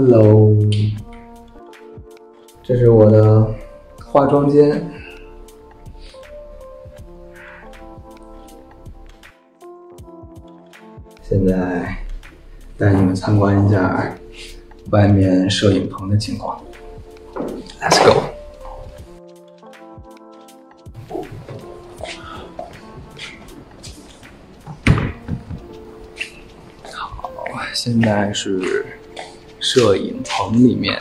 Hello，这是我的化妆间。现在带你们参观一下外面摄影棚的情况。Let's go。好，现在是摄影棚里面，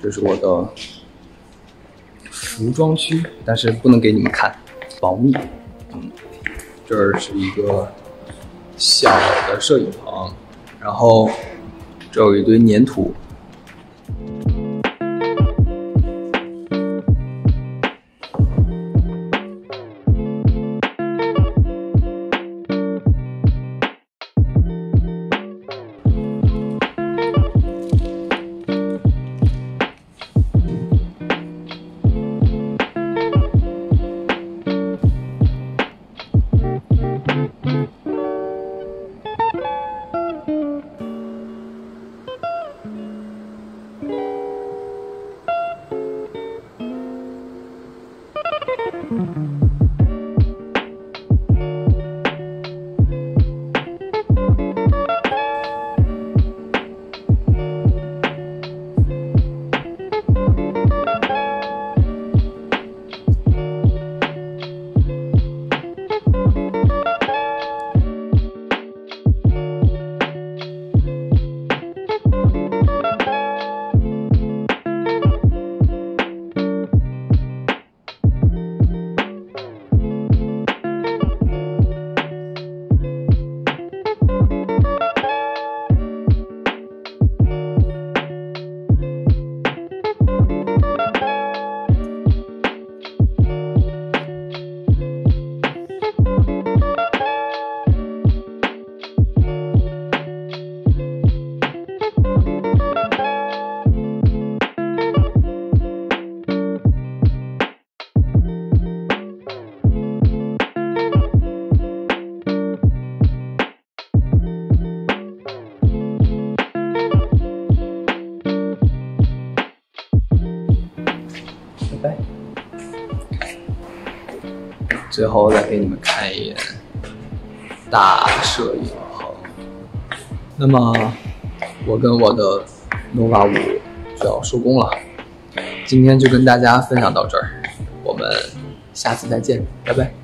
这是我的服装区，但是不能给你们看，保密。嗯，这是一个小的摄影棚，然后这有一堆粘土。拜。最后再给你们看一眼大摄影棚。那么，我跟我的 nova 五就要收工了。今天就跟大家分享到这儿，我们下次再见，拜拜。